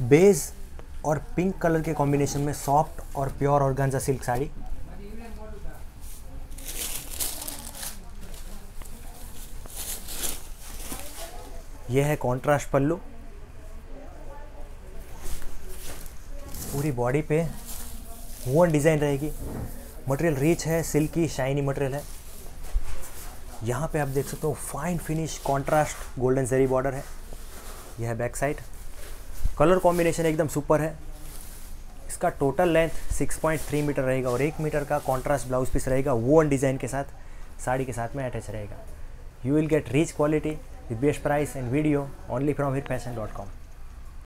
Beige और pink colour के combination में सॉफ्ट और प्योर ऑर्गेन्जा सिल्क साड़ी। यह है कॉन्ट्रास्ट पल्लू। पूरी बॉडी पे वुवन डिज़ाइन रहेगी। मटेरियल रिच है सिल्की शाइनी मटेरियल है। यहाँ पे आप देख सकते हो fine finish contrast golden zari border है। यह है बैक साइड कलर कॉम्बिनेशन एकदम सुपर है। इसका टोटल लेंथ 6.3 मीटर रहेगा और एक मीटर का कॉन्ट्रास्ट ब्लाउज पीस रहेगा वो वन डिज़ाइन के साथ, साड़ी के साथ में अटैच रहेगा। You will get rich quality with best price and video only from hit fashion dot hitfashion.com